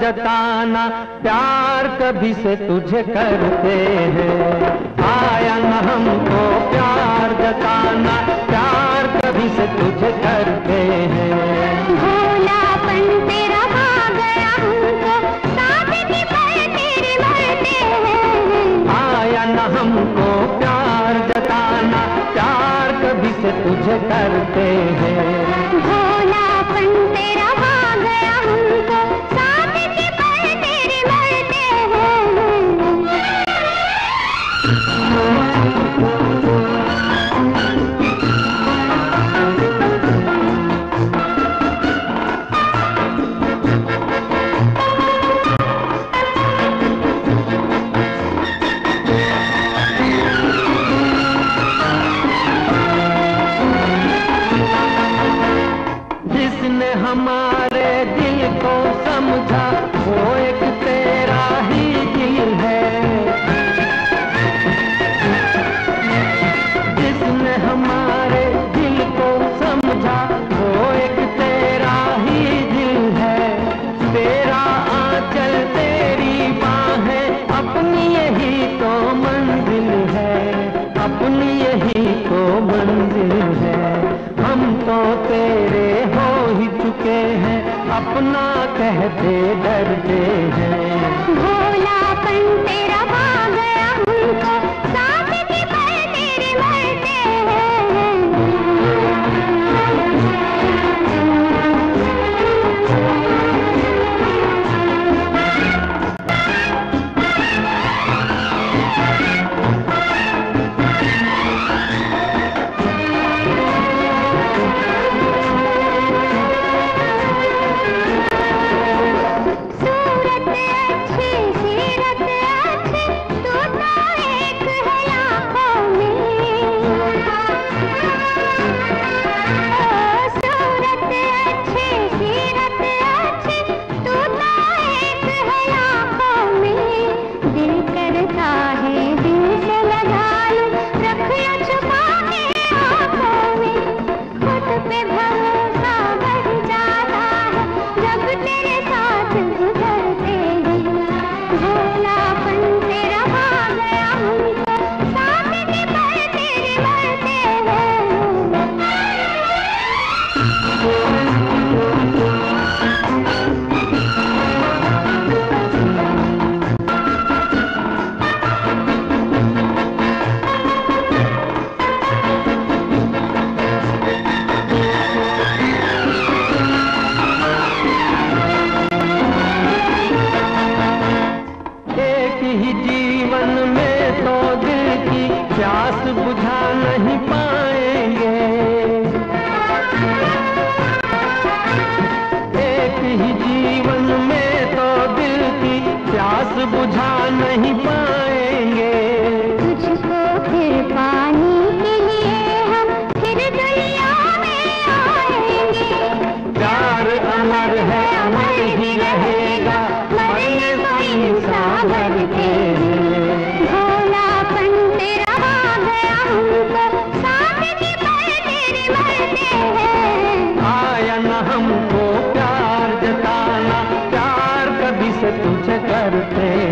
जताना प्यार कभी से तुझे करते हैं। आया न हमको प्यार जताना प्यार कभी से तुझे करते हैं। भोलापन तेरा खा गया हमको सादगी पर तेरे मरते हैं। आया न हमको प्यार जताना प्यार कभी से तुझे करते हैं। हमारे दिल को समझा वो एक तेरा ही कहते डरते प्यास बुझा नहीं पाएँगे। एक ही जीवन में तो दिल की प्यास बुझा नहीं पाएँगे। तुझको फिर पाने के लिए हम फिर दुनिया में आएँगे। प्यार अमर है अमर ही रहेगा मरने को इंसान मरते करते